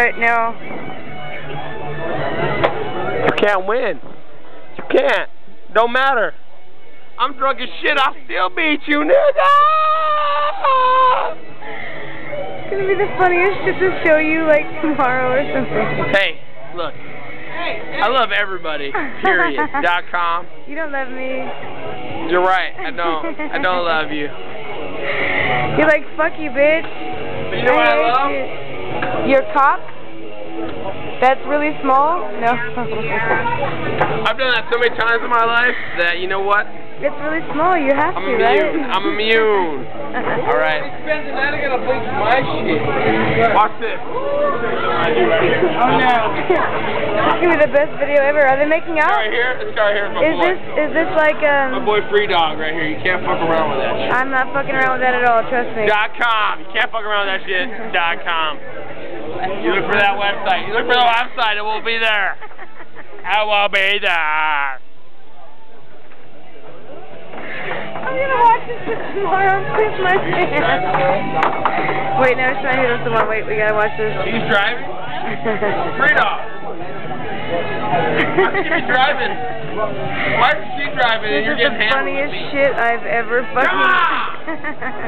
Alright, now. You can't win. You can't. Don't matter. I'm drunk as shit. I'll still beat you, nigga. It's gonna be the funniest shit to show you like tomorrow or something. Hey, look. I love everybody. Period. Dot com. You don't love me. You're right. I don't. I don't love you. You're like, fuck you, bitch. But you know what I love? you. Your cock? That's really small? No. I've done that so many times in my life that you know what? it's really small. You have I'm to, immune. right? I'm immune. All right. The night. I gotta bleach my shit. Watch this. Oh no. This is gonna be the best video ever. Are they making out? right here. This guy here is my Is boy. this is this like My um? boy Free Dog right here. You can't fuck around with that shit. I'm not fucking around with that at all. Trust me. Dot com. You can't fuck around with that shit. Dot com. You look for that website. You look for the website. It will be there. It will be there. I'm gonna watch this tomorrow piss my pants. Wait, no, it's not here. That's the one. Wait, we gotta watch this. He's driving. Free Dog. Why should be driving? Why is she driving and This you're is the getting hammered with funniest shit I've ever fucking.